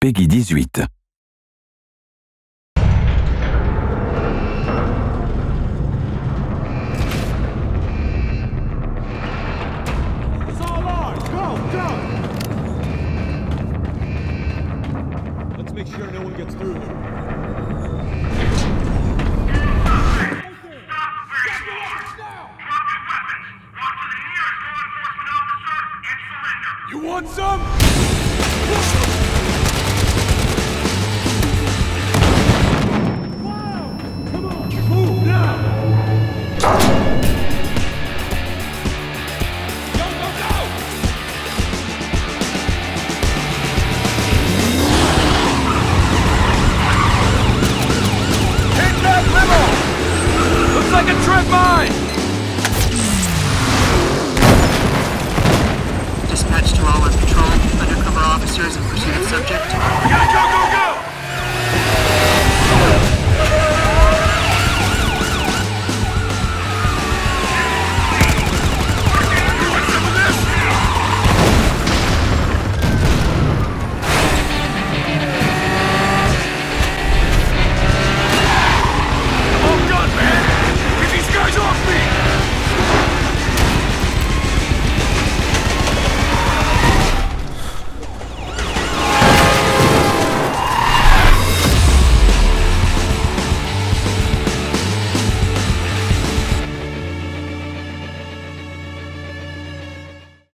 Peggy 18. It's all ours. Subject.